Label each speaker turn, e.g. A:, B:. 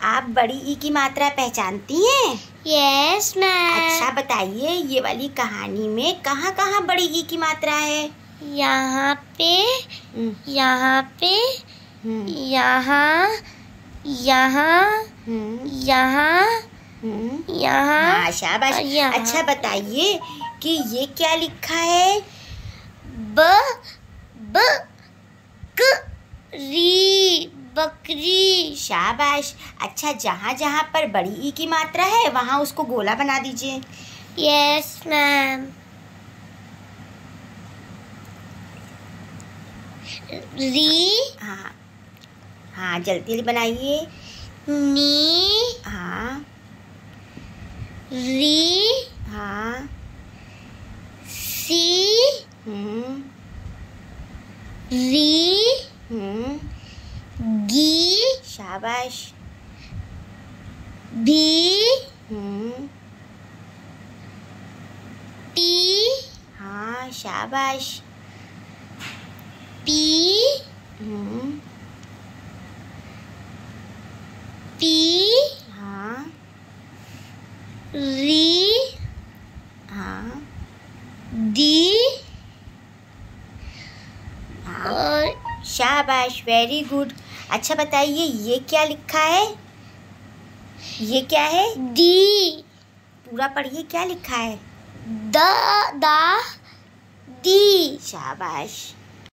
A: आप बड़ी ई की मात्रा पहचानती हैं?
B: यस मैम
A: अच्छा बताइए ये वाली कहानी में कहाँ कहाँ बड़ी ई की मात्रा है?
B: यहाँ पे
A: हम्म,
B: यहाँ पे
A: हम्म,
B: यहाँ यहाँ
A: हम्म,
B: यहाँ। यहाँ
A: हाँ शाबाश। अच्छा बताइए कि ये क्या लिखा है?
B: ब क री बकरी।
A: शाबाश। अच्छा जहाँ जहाँ पर बड़ी ई की मात्रा है वहाँ उसको गोला बना दीजिए।
B: यस मैम री?
A: हाँ। हाँ जल्दी जल्दी बनाइए।
B: नी?
A: हाँ।
B: री?
A: हाँ।
B: सी?
A: हम्म।
B: री?
A: हम्म। शाबाश।
B: भी
A: हम्म।
B: टी
A: हाँ शाबाश।
B: पी
A: हम्म।
B: पी
A: हाँ।
B: री
A: हाँ।
B: डी
A: हाँ। शाबाश वेरी गुड अच्छा बताइए ये क्या लिखा है? ये क्या है?
B: दी
A: पूरा पढ़िए क्या लिखा है?
B: द दा दी।
A: शाबाश।